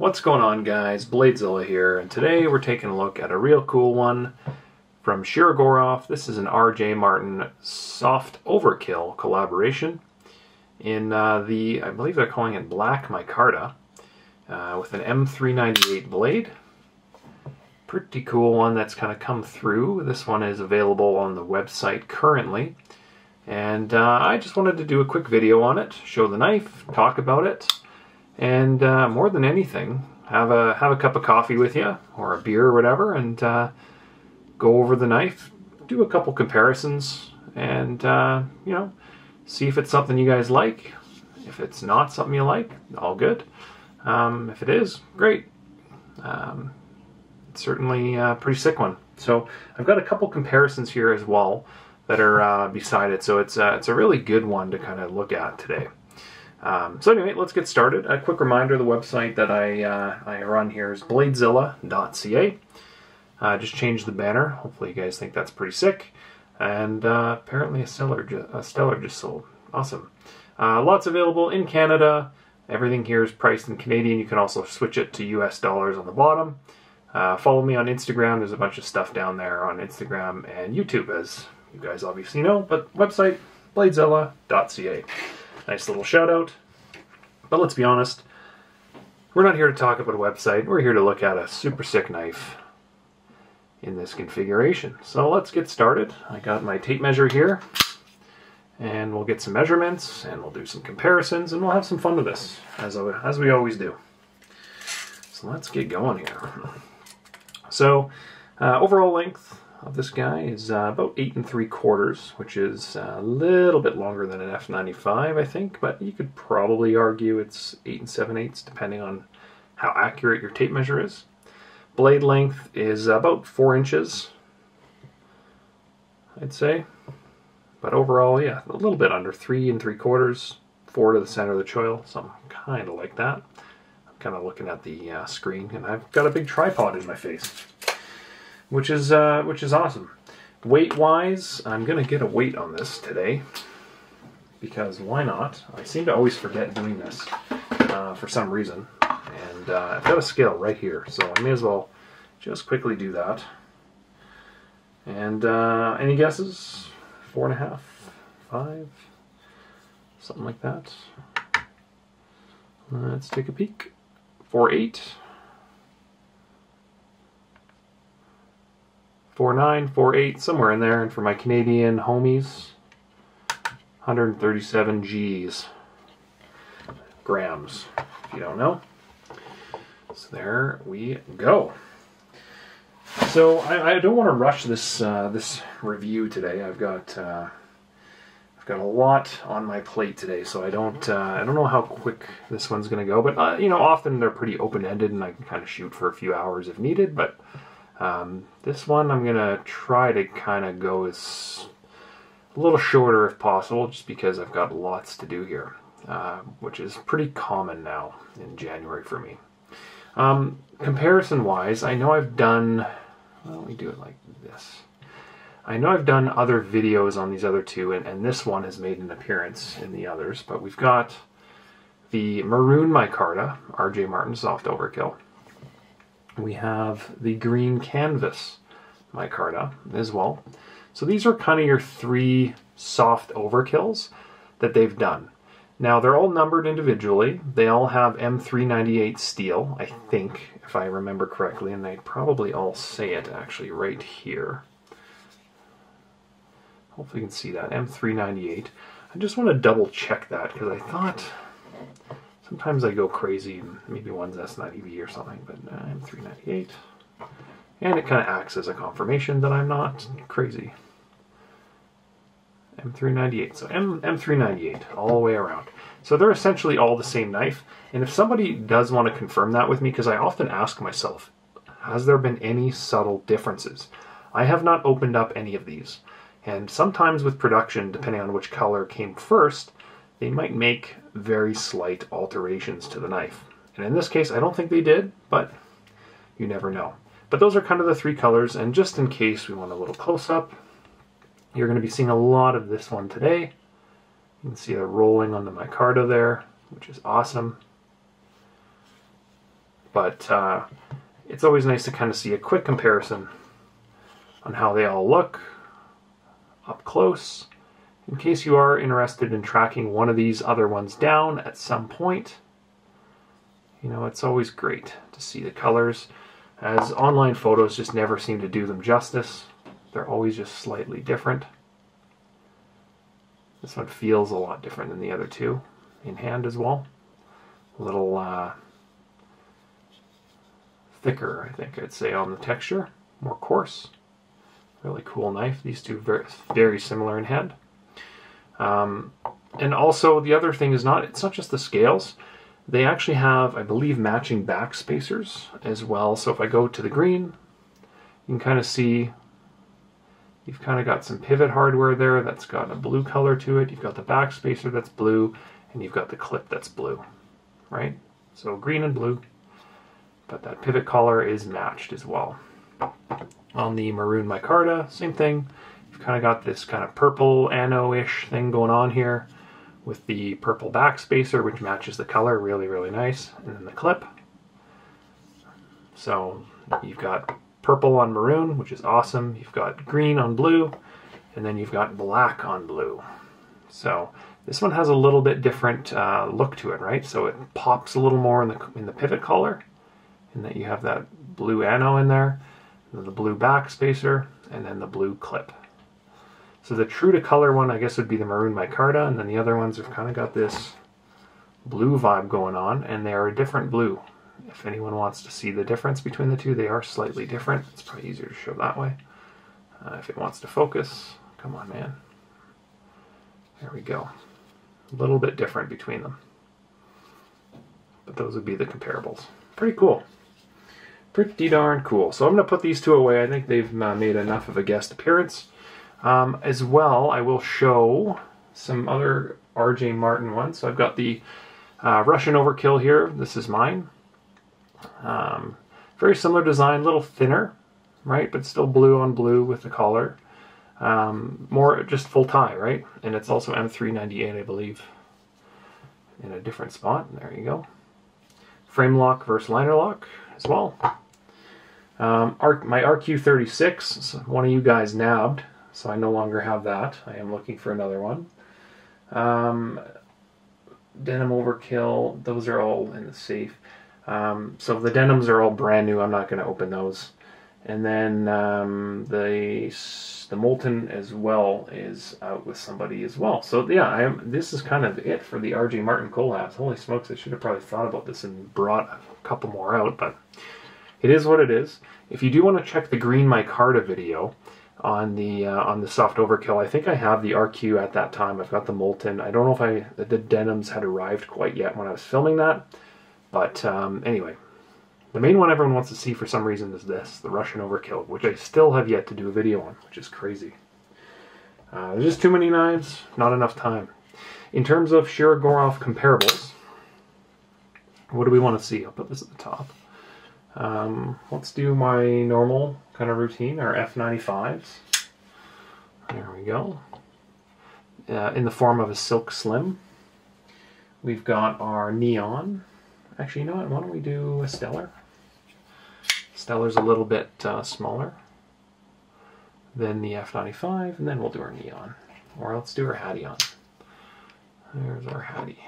What's going on guys, Bladezilla here, and today we're taking a look at a real cool one from Shirogorov. This is an RJ Martin Soft Overkill collaboration in uh, the, I believe they're calling it Black Micarta, uh, with an M398 blade. Pretty cool one that's kind of come through. This one is available on the website currently. And uh, I just wanted to do a quick video on it, show the knife, talk about it, and uh, more than anything, have a have a cup of coffee with you or a beer or whatever, and uh, go over the knife, do a couple comparisons, and uh, you know, see if it's something you guys like. If it's not something you like, all good. Um, if it is, great. Um, it's certainly a pretty sick one. So I've got a couple comparisons here as well that are uh, beside it. So it's uh, it's a really good one to kind of look at today. Um, so anyway, let's get started. A quick reminder: the website that I uh, I run here is bladezilla.ca. Uh, just changed the banner. Hopefully, you guys think that's pretty sick. And uh, apparently, a stellar a stellar just sold. Awesome. Uh, lots available in Canada. Everything here is priced in Canadian. You can also switch it to U.S. dollars on the bottom. Uh, follow me on Instagram. There's a bunch of stuff down there on Instagram and YouTube, as you guys obviously know. But website bladezilla.ca. Nice little shout out. But let's be honest, we're not here to talk about a website. We're here to look at a super sick knife in this configuration. So let's get started. I got my tape measure here and we'll get some measurements and we'll do some comparisons and we'll have some fun with this as, as we always do. So let's get going here. So uh, overall length of this guy is uh, about eight and three quarters, which is a little bit longer than an F95, I think, but you could probably argue it's eight and seven eighths, depending on how accurate your tape measure is. Blade length is about four inches, I'd say. But overall, yeah, a little bit under three and three quarters, four to the center of the choil, something kind of like that. I'm kind of looking at the uh, screen, and I've got a big tripod in my face which is uh, which is awesome. Weight wise, I'm gonna get a weight on this today because why not? I seem to always forget doing this uh, for some reason, and uh, I've got a scale right here, so I may as well just quickly do that. And uh, any guesses? Four and a half, five, something like that. Let's take a peek. Four eight. Four nine, four eight, somewhere in there. And for my Canadian homies, 137 G's, grams, if you don't know. So there we go. So I, I don't want to rush this uh, this review today. I've got uh, I've got a lot on my plate today, so I don't uh, I don't know how quick this one's going to go. But uh, you know, often they're pretty open ended, and I can kind of shoot for a few hours if needed. But um, this one I'm going to try to kind of go as a little shorter if possible, just because I've got lots to do here, uh, which is pretty common now in January for me. Um, comparison wise, I know I've done, well, let me do it like this. I know I've done other videos on these other two, and, and this one has made an appearance in the others, but we've got the Maroon Micarta, RJ Martin Soft Overkill we have the green canvas micarta as well. So these are kind of your three soft overkills that they've done. Now they're all numbered individually. They all have M398 steel, I think, if I remember correctly, and they probably all say it actually right here. Hopefully you can see that, M398. I just want to double check that because I thought Sometimes I go crazy, maybe one's S90V or something, but uh, M398. And it kind of acts as a confirmation that I'm not crazy. M398, so M, M398 all the way around. So they're essentially all the same knife. And if somebody does want to confirm that with me, because I often ask myself, has there been any subtle differences? I have not opened up any of these. And sometimes with production, depending on which color came first, they might make very slight alterations to the knife. And in this case, I don't think they did, but you never know. But those are kind of the three colors, and just in case we want a little close-up, you're going to be seeing a lot of this one today. You can see the rolling on the micarta there, which is awesome. but uh, it's always nice to kind of see a quick comparison on how they all look up close in case you are interested in tracking one of these other ones down at some point. You know, it's always great to see the colors, as online photos just never seem to do them justice. They're always just slightly different. This one feels a lot different than the other two in hand as well. A little uh, thicker, I think I'd say, on the texture, more coarse. Really cool knife. These two very, very similar in head. Um, and also the other thing is not it's not just the scales. They actually have, I believe, matching back spacers as well. So if I go to the green, you can kind of see you've kind of got some pivot hardware there that's got a blue color to it. You've got the back spacer that's blue, and you've got the clip that's blue, right? So green and blue, but that pivot collar is matched as well. On the maroon micarta, same thing. Kind of got this kind of purple anno-ish thing going on here with the purple back spacer, which matches the color really, really nice. And then the clip. So you've got purple on maroon, which is awesome. You've got green on blue, and then you've got black on blue. So this one has a little bit different uh, look to it, right? So it pops a little more in the in the pivot collar, and that you have that blue anno in there, the blue back spacer, and then the blue clip. So the true to color one, I guess, would be the maroon micarta, and then the other ones have kind of got this blue vibe going on, and they are a different blue. If anyone wants to see the difference between the two, they are slightly different. It's probably easier to show that way. Uh, if it wants to focus, come on, man. There we go. A little bit different between them. But those would be the comparables. Pretty cool. Pretty darn cool. So I'm going to put these two away. I think they've uh, made enough of a guest appearance. Um, as well, I will show some other RJ Martin ones. So I've got the uh, Russian Overkill here. This is mine. Um, very similar design, a little thinner, right? But still blue on blue with the collar. Um, more just full tie, right? And it's also M398, I believe, in a different spot. There you go. Frame lock versus liner lock as well. Um, my RQ36, one of you guys nabbed so I no longer have that. I am looking for another one. Um, denim overkill, those are all in the safe. Um, so the denims are all brand new. I'm not going to open those. And then um, the the molten as well is out with somebody as well. So yeah, I am. This is kind of it for the RJ Martin collabs. Holy smokes! I should have probably thought about this and brought a couple more out, but it is what it is. If you do want to check the Green Micarta video, on the uh, on the soft overkill. I think I have the RQ at that time. I've got the molten. I don't know if I the denims had arrived quite yet when I was filming that, but um, anyway, the main one everyone wants to see for some reason is this, the Russian overkill, which I still have yet to do a video on, which is crazy. Uh, there's just too many knives, not enough time. In terms of Shirogorov comparables, what do we want to see? I'll put this at the top. Um, let's do my normal kind of routine, our F95s. There we go. Uh, in the form of a Silk Slim. We've got our Neon. Actually, you know what? Why don't we do a Stellar? Stellar's a little bit uh, smaller than the F95, and then we'll do our Neon. Or let's do our Hattion. There's our Hattie.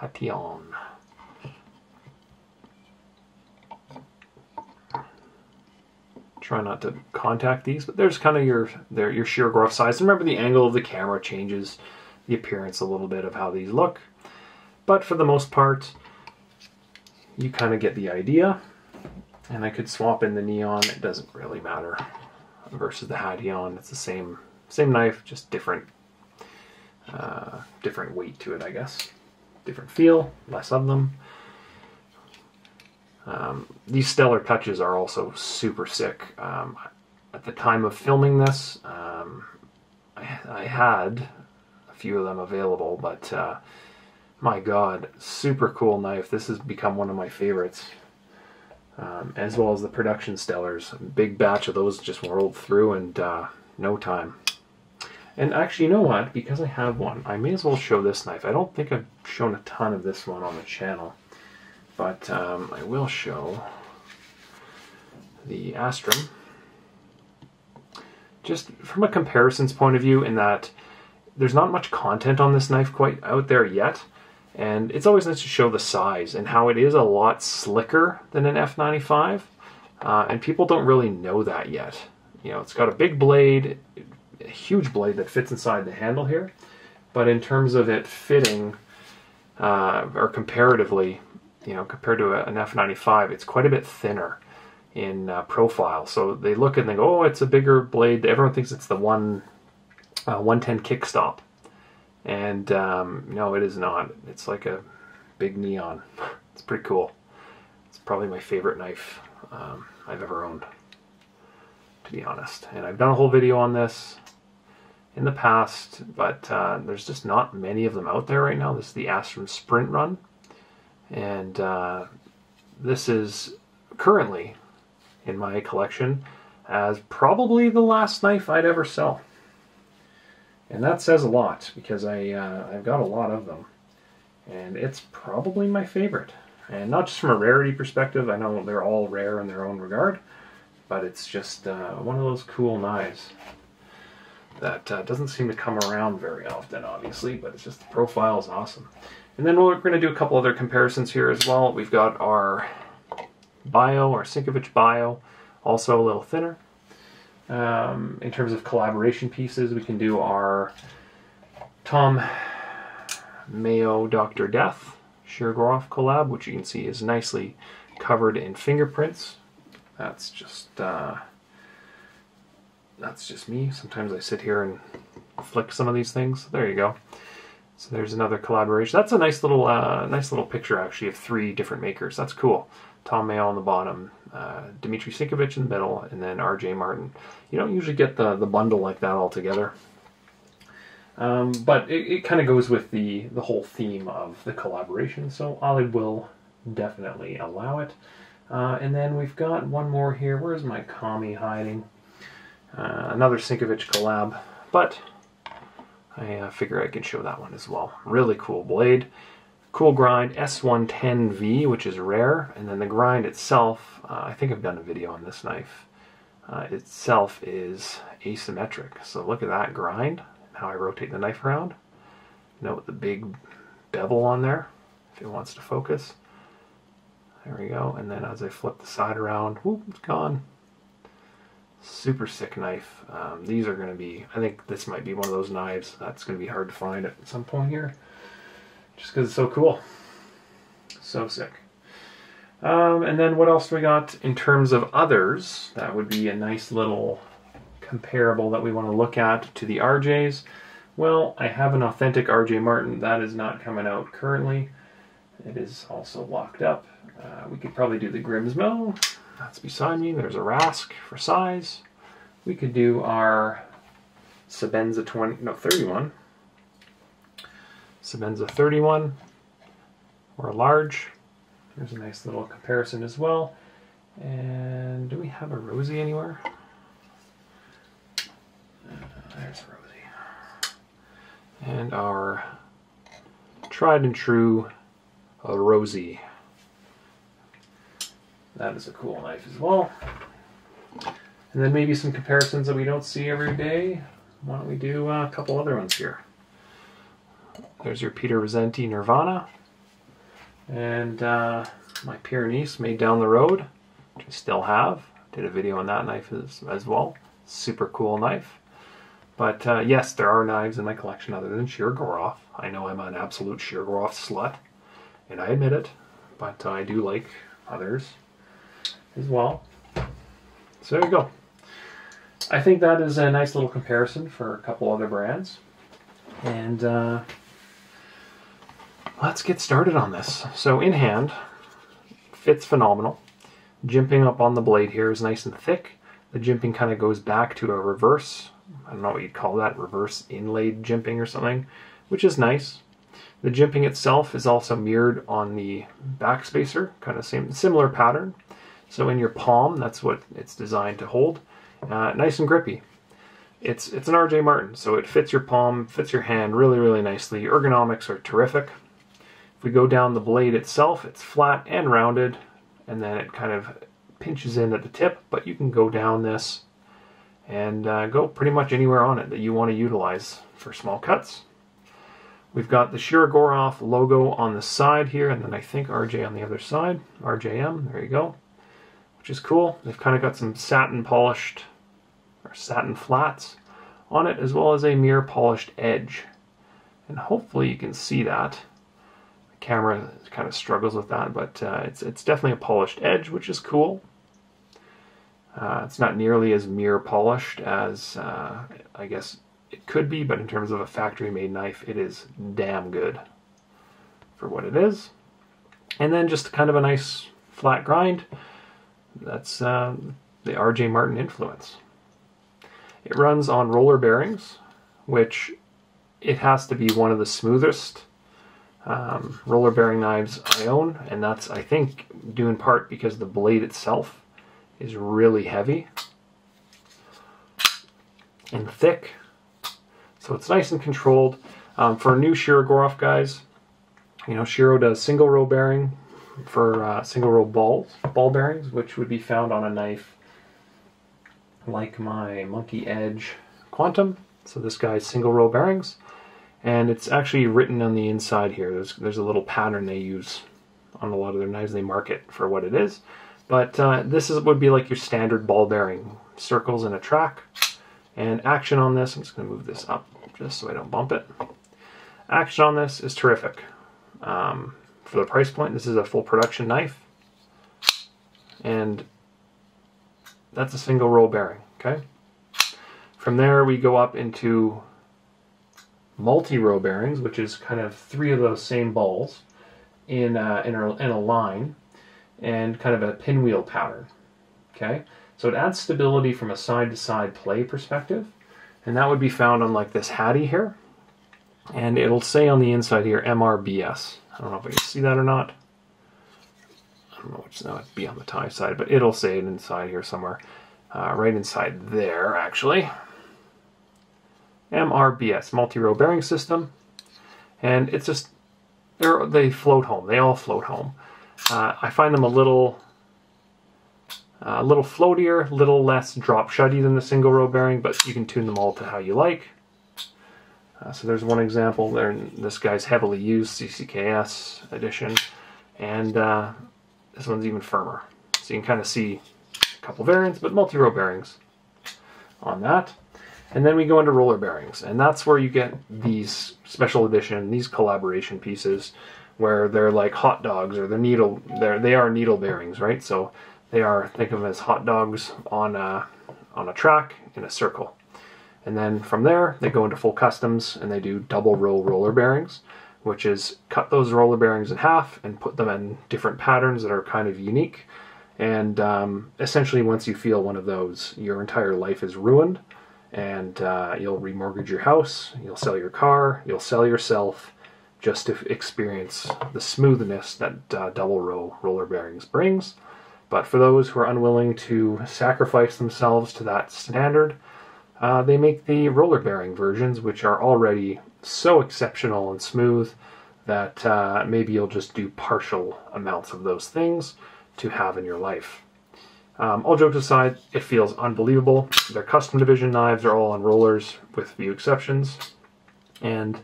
Hattion. Try not to contact these, but there's kind of your your Shirogorov size. And remember, the angle of the camera changes the appearance a little bit of how these look. But for the most part, you kind of get the idea. And I could swap in the neon; it doesn't really matter. Versus the Hattion, it's the same same knife, just different uh, different weight to it, I guess. Different feel, less of them. Um, these stellar touches are also super sick. Um, at the time of filming this, um, I, I, had a few of them available, but uh, my god, super cool knife. This has become one of my favorites. Um, as well as the production stellars. Big batch of those just rolled through in uh, no time. And actually, you know what? Because I have one, I may as well show this knife. I don't think I've shown a ton of this one on the channel. But um, I will show the Astrum. Just from a comparisons point of view in that there's not much content on this knife quite out there yet. And it's always nice to show the size and how it is a lot slicker than an F95 uh, and people don't really know that yet. You know it's got a big blade a huge blade that fits inside the handle here. But in terms of it fitting uh, or comparatively you know compared to an F95 it's quite a bit thinner in uh, profile. So they look and they go, oh, it's a bigger blade. Everyone thinks it's the one uh, 110 kickstop. And um, no, it is not. It's like a big neon. It's pretty cool. It's probably my favorite knife um, I've ever owned, to be honest. And I've done a whole video on this in the past, but uh, there's just not many of them out there right now. This is the Astrum Sprint Run. And uh, this is currently in my collection as probably the last knife I'd ever sell. And that says a lot because I, uh, I've got a lot of them. And it's probably my favorite. And not just from a rarity perspective, I know they're all rare in their own regard, but it's just uh, one of those cool knives that uh, doesn't seem to come around very often, obviously, but it's just the profile is awesome. And then we're going to do a couple other comparisons here as well. We've got our Bio our Sinkovich Bio, also a little thinner. Um, in terms of collaboration pieces, we can do our Tom Mayo Dr. Death Shirogorov collab, which you can see is nicely covered in fingerprints. That's just uh, that's just me. Sometimes I sit here and flick some of these things. There you go. So there's another collaboration. That's a nice little uh, nice little picture actually of three different makers. That's cool. Tom Mayo on the bottom, uh, Dmitry Sinkovich in the middle, and then R.J. Martin. You don't usually get the, the bundle like that all together. Um, but it, it kind of goes with the, the whole theme of the collaboration, so I will definitely allow it. Uh, and then we've got one more here. Where's my Kami hiding? Uh, another Sinkovich collab, but I uh, figure I can show that one as well. Really cool blade. Cool Grind S110V, which is rare, and then the grind itself, uh, I think I've done a video on this knife, uh, itself is asymmetric. So look at that grind, how I rotate the knife around. Note the big bevel on there, if it wants to focus. There we go, and then as I flip the side around, whoop, it's gone. Super sick knife. Um, these are going to be, I think this might be one of those knives that's going to be hard to find at some point here just because it's so cool. So sick. Um, and then what else we got in terms of others? That would be a nice little comparable that we want to look at to the RJs. Well, I have an authentic RJ Martin. That is not coming out currently. It is also locked up. Uh, we could probably do the Grimsmo. That's beside me. There's a Rask for size. We could do our Sebenza 20, no, 31. Sebenza 31 or a large. There's a nice little comparison as well. And do we have a Rosie anywhere? Uh, there's Rosie. And our tried and true Rosie. That is a cool knife as well. And then maybe some comparisons that we don't see every day. Why don't we do uh, a couple other ones here? There's your Peter Rassenti Nirvana. And uh, my Pyrenees made down the road, which I still have. Did a video on that knife as, as well. Super cool knife. But uh, yes, there are knives in my collection other than Shirogorov. I know I'm an absolute Shirogorov slut, and I admit it, but I do like others as well. So there you go. I think that is a nice little comparison for a couple other brands. And uh, let's get started on this. So in hand, fits phenomenal. Jimping up on the blade here is nice and thick. The jimping kind of goes back to a reverse, I don't know what you'd call that, reverse inlaid jimping or something, which is nice. The jimping itself is also mirrored on the back spacer, kind of same similar pattern. So in your palm, that's what it's designed to hold. Uh, nice and grippy. It's it's an RJ Martin, so it fits your palm, fits your hand really really nicely. Ergonomics are terrific If we go down the blade itself, it's flat and rounded, and then it kind of pinches in at the tip, but you can go down this and uh, go pretty much anywhere on it that you want to utilize for small cuts. We've got the Shirogorov logo on the side here, and then I think RJ on the other side. RJM, there you go. Which is cool. They've kind of got some satin polished, or satin flats on it, as well as a mirror polished edge. And hopefully you can see that. The camera kind of struggles with that, but uh, it's, it's definitely a polished edge, which is cool. Uh, it's not nearly as mirror polished as, uh, I guess, it could be, but in terms of a factory made knife, it is damn good for what it is. And then just kind of a nice flat grind. That's uh, the RJ Martin influence. It runs on roller bearings, which it has to be one of the smoothest um, roller bearing knives I own, and that's, I think, due in part because the blade itself is really heavy and thick so it's nice and controlled. Um, for new Shirogorov guys, you know, Shiro does single row bearing for uh, single row balls, ball bearings, which would be found on a knife like my Monkey Edge Quantum. So this guy's single row bearings. And it's actually written on the inside here. There's, there's a little pattern they use on a lot of their knives. They mark it for what it is. But uh, this is, would be like your standard ball bearing. Circles and a track. And action on this, I'm just going to move this up just so I don't bump it. Action on this is terrific. Um, for the price point, this is a full production knife. And that's a single roll bearing, okay? From there, we go up into multi-row bearings, which is kind of three of those same balls in, uh, in, a, in a line and kind of a pinwheel pattern, okay? So it adds stability from a side-to-side -side play perspective and that would be found on like this Hattie here. And it'll say on the inside here MRBS. I don't know if I can see that or not. I don't know which that would be on the tie side, but it'll say it inside here somewhere. Uh, right inside there, actually. MRBS, multi-row bearing system. And it's just, they float home. They all float home. Uh, I find them a little a little floatier, little less drop shutty than the single row bearing, but you can tune them all to how you like. Uh, so there's one example there. This guy's heavily used CCKS edition, and uh, this one's even firmer. So you can kind of see a couple variants, but multi-row bearings on that. And then we go into roller bearings, and that's where you get these special edition, these collaboration pieces, where they're like hot dogs or they're needle, they're they are needle bearings, right? So they are, think of them as hot dogs on a, on a track in a circle. And then from there, they go into full customs and they do double row roller bearings, which is cut those roller bearings in half and put them in different patterns that are kind of unique. And um, essentially, once you feel one of those, your entire life is ruined, and uh, you'll remortgage your house, you'll sell your car, you'll sell yourself just to experience the smoothness that uh, double row roller bearings brings. But for those who are unwilling to sacrifice themselves to that standard, uh, they make the roller bearing versions, which are already so exceptional and smooth that uh, maybe you'll just do partial amounts of those things to have in your life. Um, all jokes aside, it feels unbelievable. Their custom division knives are all on rollers, with few exceptions, and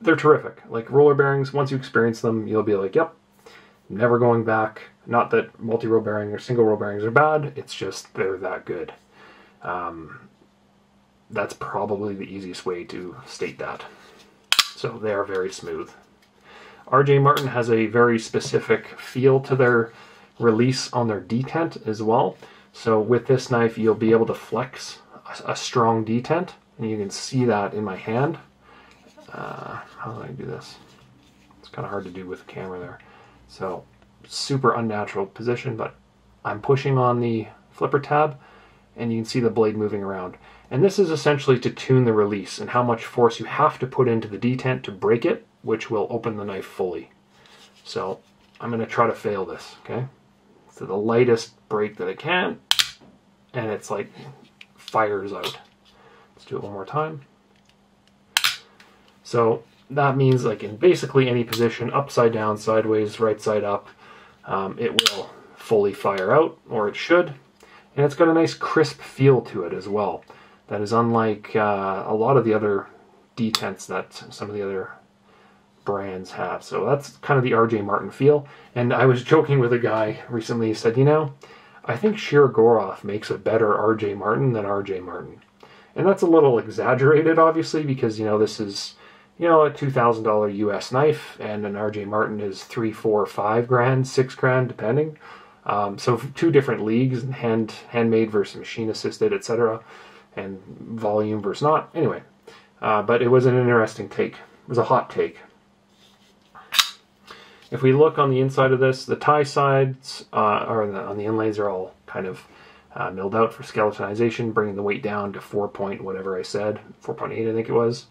they're terrific. Like roller bearings, once you experience them, you'll be like, "Yep, never going back." Not that multi-row bearing or single row bearings are bad, it's just they're that good. Um, that's probably the easiest way to state that. So they are very smooth. RJ Martin has a very specific feel to their release on their detent as well. So with this knife, you'll be able to flex a, strong detent, and you can see that in my hand. Uh, how do I do this? It's kind of hard to do with the camera there. So super unnatural position, but I'm pushing on the flipper tab and you can see the blade moving around. And this is essentially to tune the release and how much force you have to put into the detent to break it, which will open the knife fully. So I'm going to try to fail this, okay? So the lightest break that I can, and it's like fires out. Let's do it one more time. So that means like in basically any position, upside down, sideways, right side up, um, it will fully fire out, or it should. And it's got a nice crisp feel to it as well. That is unlike uh, a lot of the other detents that some of the other brands have. So that's kind of the RJ Martin feel. And I was joking with a guy recently. He said, you know, I think Shirogorov makes a better RJ Martin than RJ Martin. And that's a little exaggerated, obviously, because, you know, this is, you know, a $2,000 US knife, and an RJ Martin is three, four, five grand, six grand, depending. Um, so two different leagues, hand handmade versus machine assisted, etc., and volume versus not. Anyway, uh, but it was an interesting take. It was a hot take. If we look on the inside of this, the tie sides uh, or the, on the inlays are all kind of uh, milled out for skeletonization, bringing the weight down to 4 point whatever I said, 4.8 I think it was.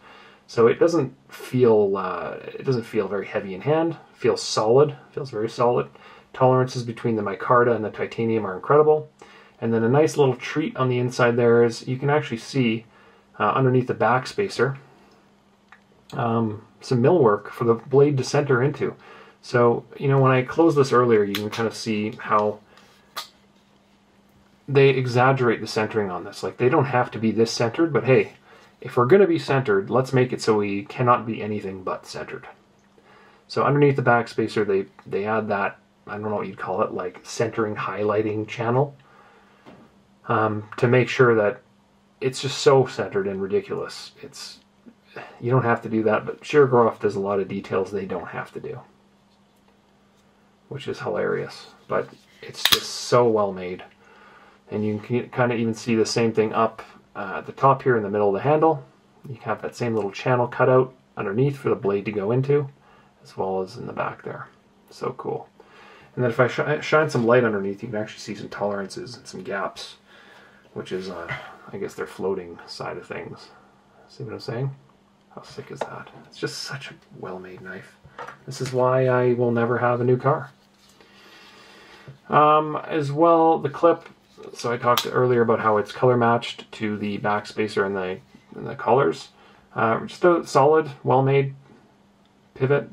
So it doesn't feel uh, it doesn't feel very heavy in hand. Feels solid. Feels very solid. Tolerances between the micarta and the titanium are incredible. And then a nice little treat on the inside there is you can actually see uh, underneath the back spacer um, some millwork for the blade to center into. So, you know, when I closed this earlier, you can kind of see how they exaggerate the centering on this. Like, they don't have to be this centered, but hey, if we're going to be centered, let's make it so we cannot be anything but centered. So underneath the backspacer, they, they add that, I don't know what you'd call it, like centering highlighting channel um, to make sure that it's just so centered and ridiculous. It's You don't have to do that, but Shirogorov does a lot of details they don't have to do which is hilarious. But it's just so well made. And you can kind of even see the same thing up uh, at the top here in the middle of the handle. You have that same little channel cut out underneath for the blade to go into, as well as in the back there. So cool. And then if I sh shine some light underneath, you can actually see some tolerances and some gaps, which is, uh, I guess, their floating side of things. See what I'm saying? How sick is that? It's just such a well-made knife. This is why I will never have a new car. Um, as well, the clip. So I talked earlier about how it's color matched to the backspacer and the and the collars. Uh, just a solid, well made pivot.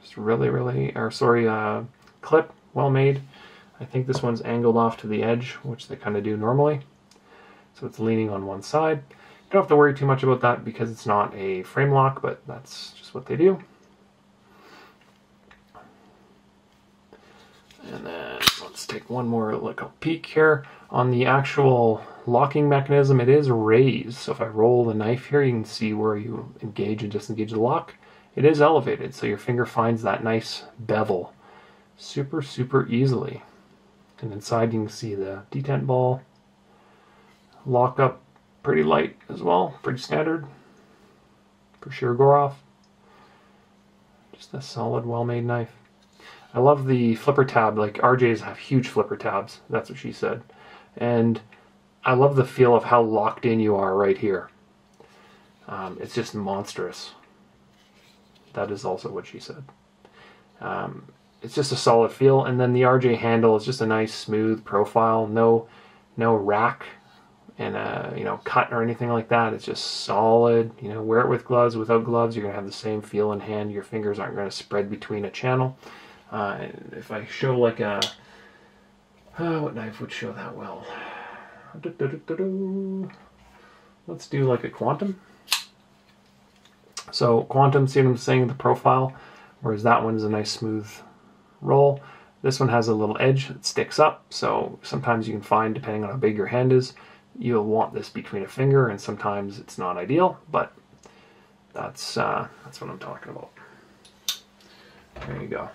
Just really, really, or sorry, uh, clip, well made. I think this one's angled off to the edge, which they kind of do normally. So it's leaning on one side. You don't have to worry too much about that because it's not a frame lock, but that's just what they do. And then let's take one more a peek here. On the actual locking mechanism, it is raised. So if I roll the knife here, you can see where you engage and disengage the lock. It is elevated, so your finger finds that nice bevel super, super easily. And inside you can see the detent ball. Lock up pretty light as well, pretty standard. For Shirogorov. Just a solid, well-made knife. I love the flipper tab. Like RJs have huge flipper tabs. That's what she said. And I love the feel of how locked in you are right here. Um, it's just monstrous. That is also what she said. Um, it's just a solid feel, and then the RJ handle is just a nice smooth profile. No, no rack and a you know cut or anything like that. It's just solid. You know, wear it with gloves, without gloves, you're gonna have the same feel in hand. Your fingers aren't gonna spread between a channel. Uh, if I show like a, uh, what knife would show that well? Let's do like a quantum. So quantum, see what I'm saying, the profile, whereas that one is a nice smooth roll. This one has a little edge that sticks up, so sometimes you can find, depending on how big your hand is, you'll want this between a finger, and sometimes it's not ideal, but that's uh, that's what I'm talking about. There you go.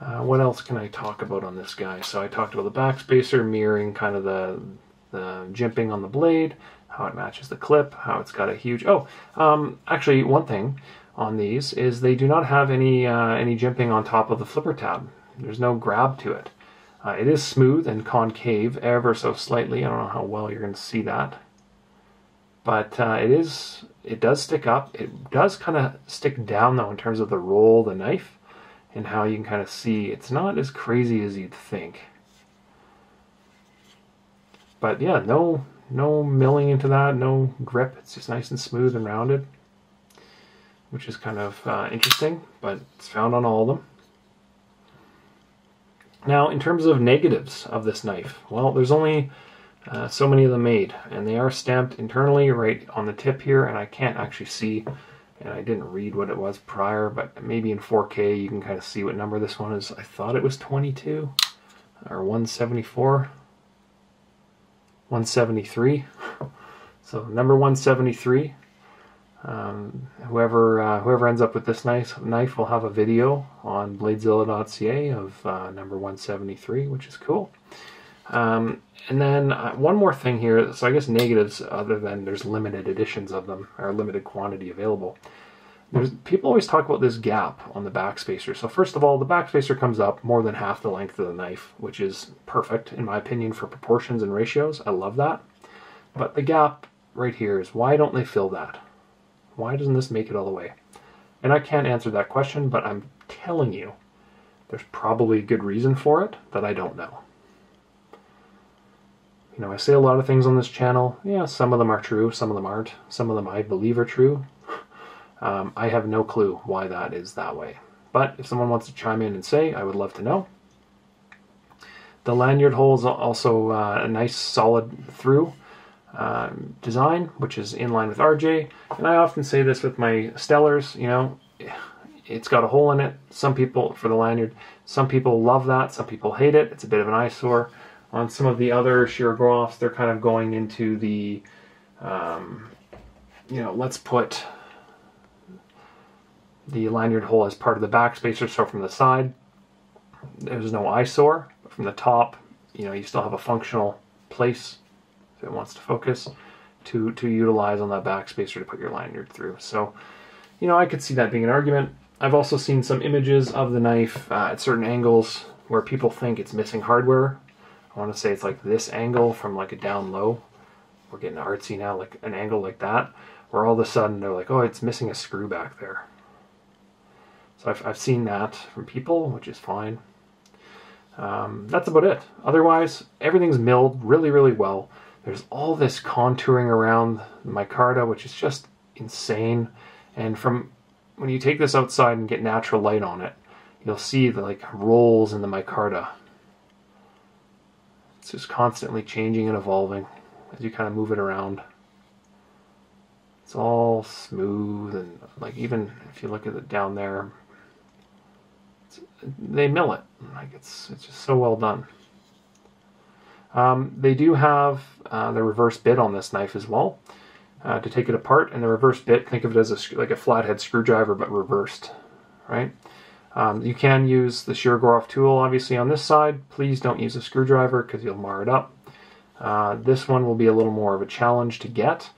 Uh, what else can I talk about on this guy? So I talked about the backspacer mirroring kind of the, the jimping on the blade, how it matches the clip, how it's got a huge... Oh, um, actually, one thing on these is they do not have any, uh, any jimping on top of the flipper tab. There's no grab to it. Uh, it is smooth and concave ever so slightly. I don't know how well you're going to see that. But uh, it is, it does stick up. It does kind of stick down though in terms of the roll of the knife and how you can kind of see it's not as crazy as you'd think. But yeah, no no milling into that, no grip. It's just nice and smooth and rounded, which is kind of uh, interesting, but it's found on all of them. Now, in terms of negatives of this knife, well, there's only uh, so many of them made, and they are stamped internally right on the tip here, and I can't actually see, and I didn't read what it was prior, but maybe in 4K you can kind of see what number this one is. I thought it was 22 or 174, 173. So number 173. Um, whoever uh, whoever ends up with this nice knife will have a video on bladezilla.ca of uh, number 173, which is cool. Um, and then uh, one more thing here. So I guess negatives, other than there's limited editions of them or limited quantity available. There's people always talk about this gap on the backspacer. So first of all, the backspacer comes up more than half the length of the knife, which is perfect in my opinion for proportions and ratios. I love that. But the gap right here is why don't they fill that? Why doesn't this make it all the way? And I can't answer that question, but I'm telling you, there's probably a good reason for it that I don't know. You know, I say a lot of things on this channel. Yeah, some of them are true, some of them aren't. Some of them I believe are true. Um, I have no clue why that is that way. But if someone wants to chime in and say, I would love to know. The lanyard hole is also uh, a nice solid through uh, design, which is in line with RJ. And I often say this with my Stellars, you know, it's got a hole in it. Some people, for the lanyard, some people love that, some people hate it. It's a bit of an eyesore. On some of the other Shirogorovs, they're kind of going into the, um, you know, let's put the lanyard hole as part of the backspacer, so from the side, there's no eyesore. But from the top, you know, you still have a functional place it wants to focus to, to utilize on that backspacer to put your lanyard through. So, you know, I could see that being an argument. I've also seen some images of the knife uh, at certain angles where people think it's missing hardware I want to say it's like this angle from like a down low. We're getting artsy now, like an angle like that, where all of a sudden they're like, oh, it's missing a screw back there. So I've, I've seen that from people, which is fine. Um, that's about it. Otherwise, everything's milled really, really well. There's all this contouring around the micarta, which is just insane. And from when you take this outside and get natural light on it, you'll see the like rolls in the micarta it's just constantly changing and evolving as you kind of move it around. It's all smooth and like even if you look at it down there, they mill it. Like it's it's just so well done. Um, they do have uh, the reverse bit on this knife as well uh, to take it apart. And the reverse bit, think of it as a, like a flathead screwdriver but reversed, right? Um, you can use the Shirogorov tool obviously on this side. Please don't use a screwdriver because you'll mar it up. Uh, this one will be a little more of a challenge to get,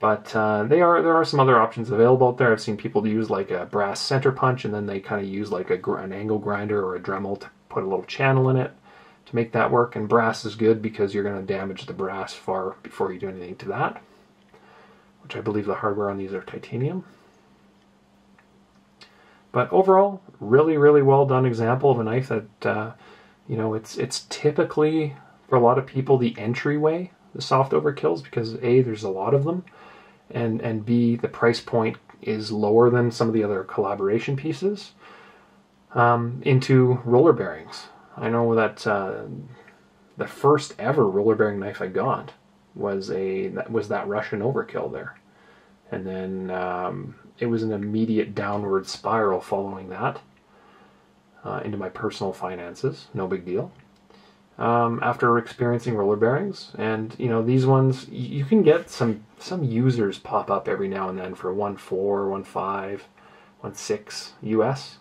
but uh, they are there are some other options available out there. I've seen people use like a brass center punch and then they kind of use like a, an angle grinder or a Dremel to put a little channel in it make that work. And brass is good because you're going to damage the brass far before you do anything to that, which I believe the hardware on these are titanium. But overall, really, really well done example of a knife that, uh, you know, it's it's typically for a lot of people the entryway, the soft overkills, because a there's a lot of them, and and b the price point is lower than some of the other collaboration pieces. Um, into roller bearings, I know that uh, the first ever roller bearing knife I got was a was that Russian overkill there, and then um, it was an immediate downward spiral following that uh, into my personal finances. No big deal. Um, after experiencing roller bearings, and you know these ones, you can get some some users pop up every now and then for one four, one five, one six US.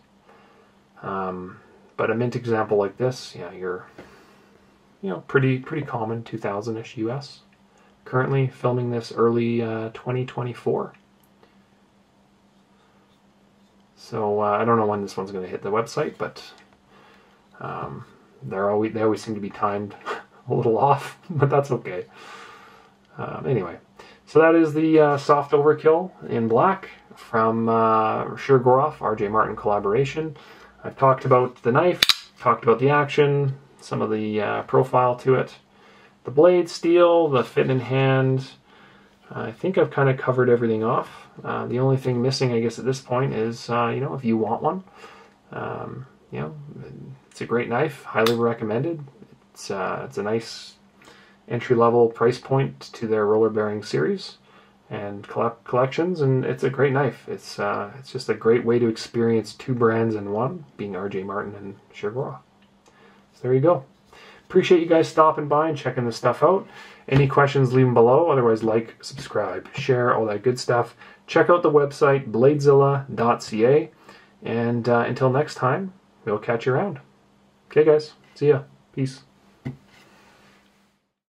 Um, but a mint example like this, yeah, you're you know pretty pretty common, two thousand ish US. Currently filming this early uh, 2024. So uh, I don't know when this one's going to hit the website, but um, they're always they always seem to be timed a little off, but that's okay. Um, anyway, so that is the uh, soft overkill in black from uh, Shirogorov RJ Martin collaboration. I've talked about the knife, talked about the action, some of the uh, profile to it. the blade, steel, the fit in hand. I think I've kind of covered everything off. Uh, the only thing missing, I guess, at this point is, uh, you know, if you want one, um, you know, it's a great knife, highly recommended. It's uh, it's a nice entry level price point to their roller bearing series and collect collections, and it's a great knife. It's uh, it's just a great way to experience two brands in one, being R.J. Martin and Shirogorov. So there you go. Appreciate you guys stopping by and checking this stuff out. Any questions, leave them below. Otherwise, like, subscribe, share, all that good stuff. Check out the website, bladezilla.ca. And uh, until next time, we'll catch you around. Okay, guys. See ya. Peace.